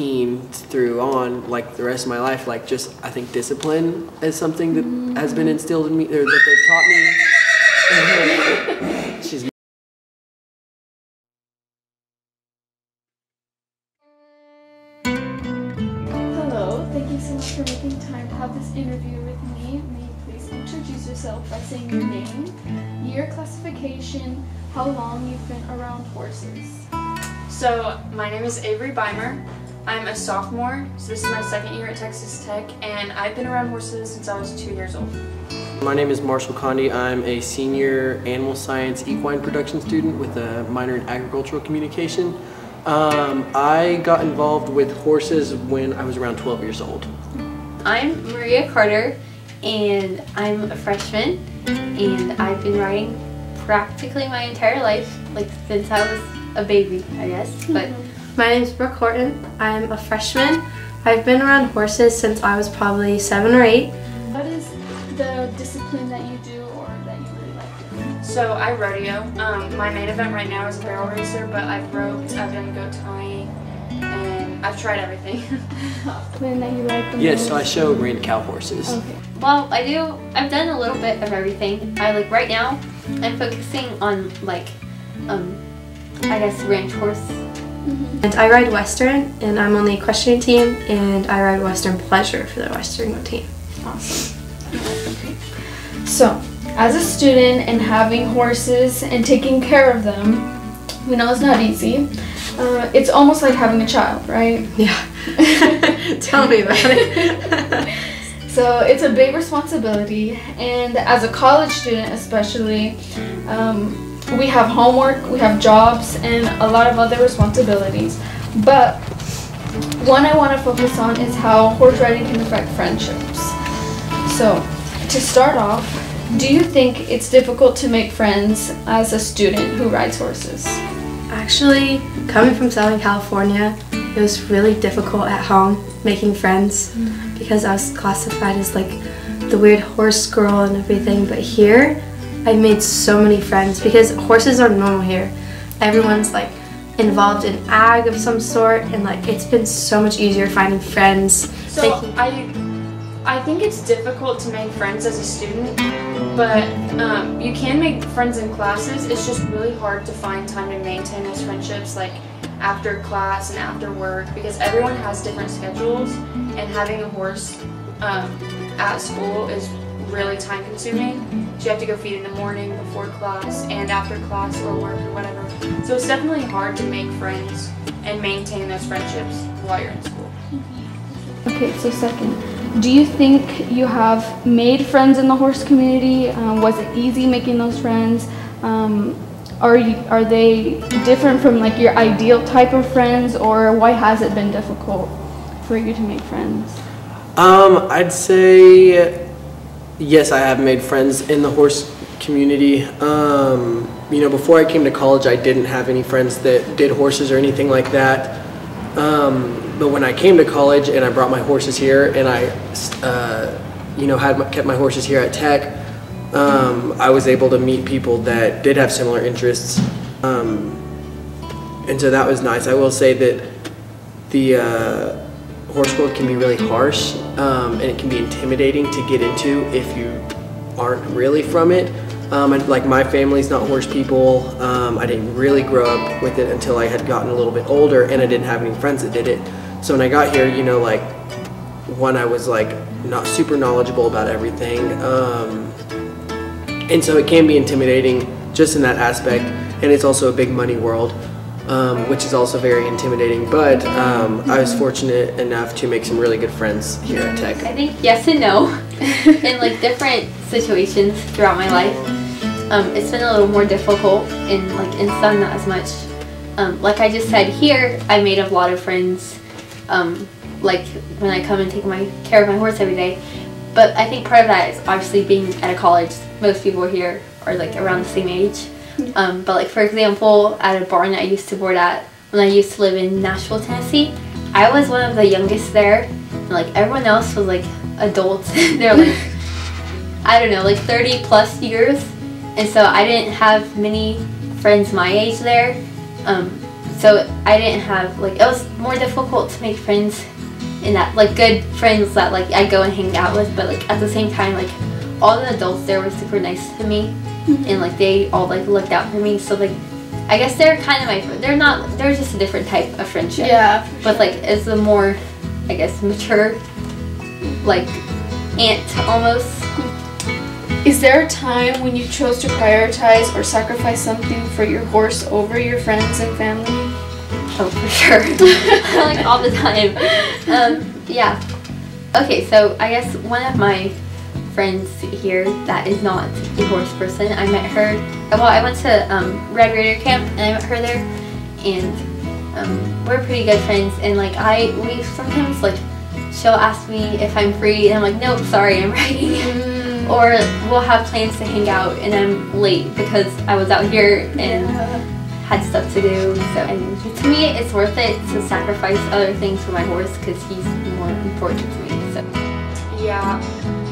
16 through on, like the rest of my life, like just I think discipline is something that has been instilled in me or that they've taught me. She's Hello, thank you so much for making time to have this interview with me. May you please introduce yourself by saying your name, year classification, how long you've been around horses. So, my name is Avery Beimer. I'm a sophomore, so this is my second year at Texas Tech, and I've been around horses since I was two years old. My name is Marshall Condi. I'm a senior animal science equine production student with a minor in agricultural communication. Um, I got involved with horses when I was around 12 years old. I'm Maria Carter and I'm a freshman and I've been riding practically my entire life, like since I was a baby, I guess. But My name is Brooke Horton. I'm a freshman. I've been around horses since I was probably seven or eight. What is the discipline that you do or that you really like doing? So, I rodeo. Um, my main event right now is a barrel racer, but I've roped, I've done goat tying, and I've tried everything. Discipline that you like the Yes, so I show reined cow horses. Okay. well, I do. I've done a little bit of everything. I like right now. I'm focusing on like, um, I guess ranch horse. And I ride Western, and I'm on the equestrian team, and I ride Western Pleasure for the Western team. Awesome. So, as a student and having horses and taking care of them, we know it's not easy. Uh, it's almost like having a child, right? Yeah. Tell me about it. So it's a big responsibility, and as a college student, especially, um, we have homework, we have jobs, and a lot of other responsibilities. But one I want to focus on is how horse riding can affect friendships. So, to start off, do you think it's difficult to make friends as a student who rides horses? Actually, coming from Southern California, it was really difficult at home making friends mm-hmm. because I was classified as like the weird horse girl and everything. But here, I've made so many friends because horses are normal here. Everyone's like involved in ag of some sort, and like it's been so much easier finding friends. So, I, I think it's difficult to make friends as a student, but um, you can make friends in classes. It's just really hard to find time to maintain those friendships, like after class and after work, because everyone has different schedules, and having a horse um, at school is really time consuming. So you have to go feed in the morning before class and after class or work or whatever. So it's definitely hard to make friends and maintain those friendships while you're in school. Okay, so second, do you think you have made friends in the horse community? Um, was it easy making those friends? Um, are you, are they different from like your ideal type of friends, or why has it been difficult for you to make friends? Um, I'd say yes, I have made friends in the horse community. Um, you know, before I came to college, I didn't have any friends that did horses or anything like that. Um, but when I came to college and I brought my horses here and I, uh, you know, had kept my horses here at Tech, um, I was able to meet people that did have similar interests. Um, and so that was nice. I will say that the uh, world can be really harsh um, and it can be intimidating to get into if you aren't really from it. Um, and like my family's not horse people. Um, I didn't really grow up with it until I had gotten a little bit older, and I didn't have any friends that did it. So when I got here, you know, like one, I was like not super knowledgeable about everything, um, and so it can be intimidating just in that aspect. And it's also a big money world um, which is also very intimidating. But um, I was fortunate enough to make some really good friends here at Tech. I think yes and no. in like different situations throughout my life, um, it's been a little more difficult, and like in some not as much. Um, like I just said here, I made a lot of friends. Um, like when I come and take my care of my horse every day. But I think part of that is obviously being at a college. Most people here are like around the same age. Um, but like for example, at a barn I used to board at when I used to live in Nashville, Tennessee, I was one of the youngest there, and like everyone else was like adults. They're like I don't know, like 30 plus years, and so I didn't have many friends my age there. Um, so I didn't have like it was more difficult to make friends in that like good friends that like I go and hang out with, but like at the same time like all the adults there were super nice to me, and like they all like looked out for me. So like I guess they're kind of my fr- they're not they're just a different type of friendship. Yeah. But like it's a more I guess mature like aunt almost. Is there a time when you chose to prioritize or sacrifice something for your horse over your friends and family? Oh, for sure. like all the time. Um, yeah. Okay, so I guess one of my friends here that is not a horse person, I met her. Well, I went to um, Red Raider camp and I met her there, and um, we're pretty good friends. And like I, we sometimes like she'll ask me if I'm free, and I'm like, nope, sorry, I'm riding. or we'll have plans to hang out, and I'm late because I was out here and had stuff to do. So, and to me, it's worth it to sacrifice other things for my horse because he's more important to me. So, Yeah,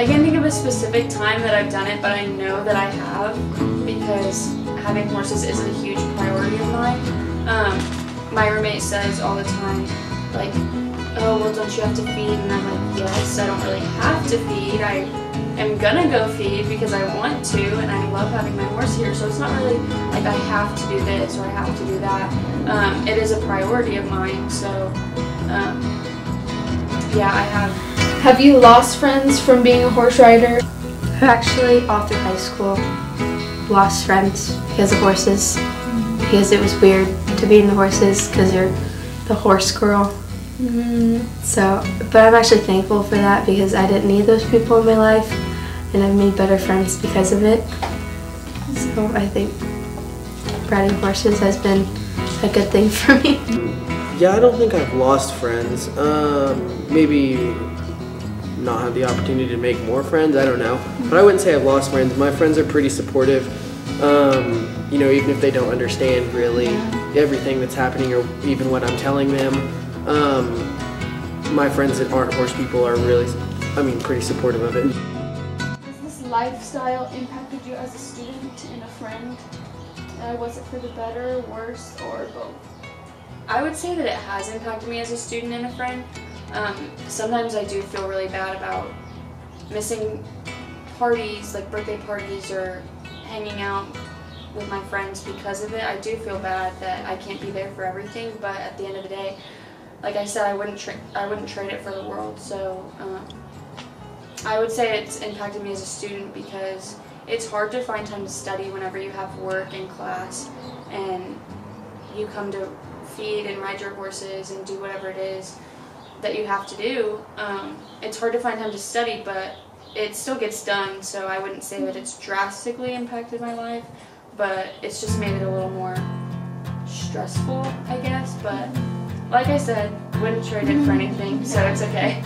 I can't think of a specific time that I've done it, but I know that I have because having horses is a huge priority of mine. Um, my roommate says all the time, like, oh, well, don't you have to feed? And I'm like, yes, I don't really have to feed. I am gonna go feed because I want to, and I love having my horse here. So it's not really like I have to do this or I have to do that. Um, it is a priority of mine. So, um, yeah, I have Have you lost friends from being a horse rider? I actually, all through high school, lost friends because of horses. Because it was weird to be in the horses because you're the horse girl. So, but I'm actually thankful for that because I didn't need those people in my life and I've made better friends because of it. So I think riding horses has been a good thing for me. Yeah, I don't think I've lost friends. Um, maybe not have the opportunity to make more friends. I don't know, but I wouldn't say I've lost friends. My friends are pretty supportive. Um, you know, even if they don't understand really everything that's happening or even what I'm telling them. Um, my friends that aren't horse people are really, I mean, pretty supportive of it. Has this lifestyle impacted you as a student and a friend? Uh, was it for the better, worse, or both? I would say that it has impacted me as a student and a friend. Um, sometimes I do feel really bad about missing parties, like birthday parties or hanging out with my friends because of it. I do feel bad that I can't be there for everything, but at the end of the day, like I said, I wouldn't I wouldn't trade it for the world. So um, I would say it's impacted me as a student because it's hard to find time to study whenever you have work and class, and you come to feed and ride your horses and do whatever it is that you have to do. Um, it's hard to find time to study, but it still gets done. So I wouldn't say that it's drastically impacted my life, but it's just made it a little more stressful, I guess. But like I said, wouldn't trade it for anything, so it's okay.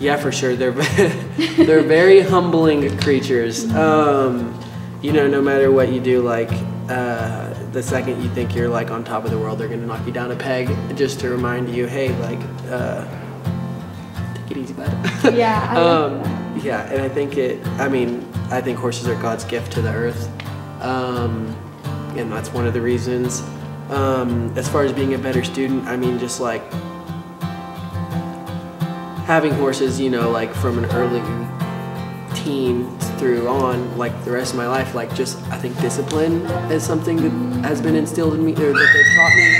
Yeah, for sure. They're they're very humbling creatures. Um, you know, no matter what you do, like uh, the second you think you're like on top of the world, they're gonna knock you down a peg just to remind you, hey, like, uh, take it easy, bud. Yeah, I um, yeah, and I think it. I mean, I think horses are God's gift to the earth, um, and that's one of the reasons. Um, as far as being a better student, I mean, just like having horses, you know, like from an early teen through on, like the rest of my life, like just I think discipline is something that has been instilled in me or that they've taught me.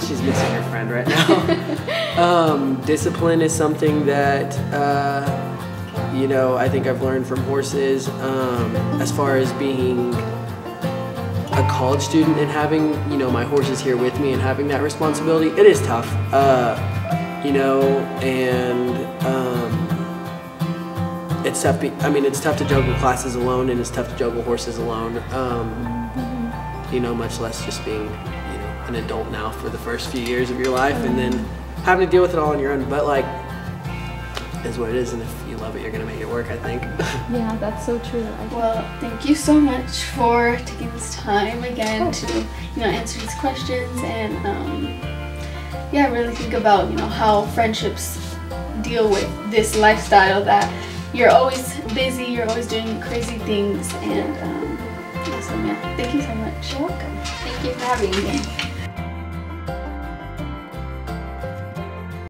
She's missing her friend right now. um, discipline is something that uh, you know I think I've learned from horses. Um, as far as being a college student and having you know my horses here with me and having that responsibility, it is tough. Uh, you know, and um, it's tough. Be- I mean, it's tough to juggle classes alone, and it's tough to juggle horses alone. Um, you know, much less just being, you know, an adult now for the first few years of your life, and then having to deal with it all on your own. But like, is what it is, and if you love it, you're gonna make it work. I think. Yeah, that's so true. Well, thank you so much for taking this time again to you know answer these questions and um, yeah, really think about you know how friendships deal with this lifestyle that you're always busy, you're always doing crazy things, and um, awesome. Yeah. Thank you so much. You're welcome. Thank you for having me.